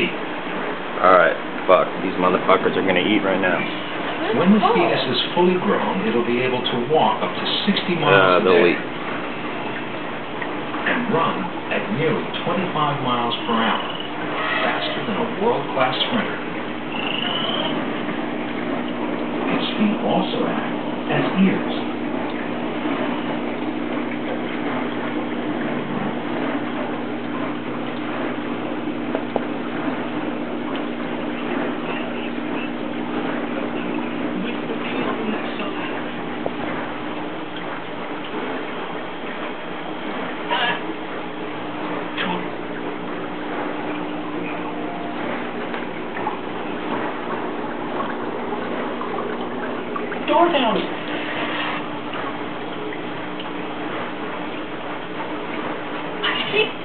feet. Alright, fuck. These motherfuckers are gonna eat right now. When the fetus is fully grown, it'll be able to walk up to 60 Uh, miles a they'll day eat. and run at nearly 25 miles per hour, faster than a world-class sprinter. Its feet also act as ears. door down. I think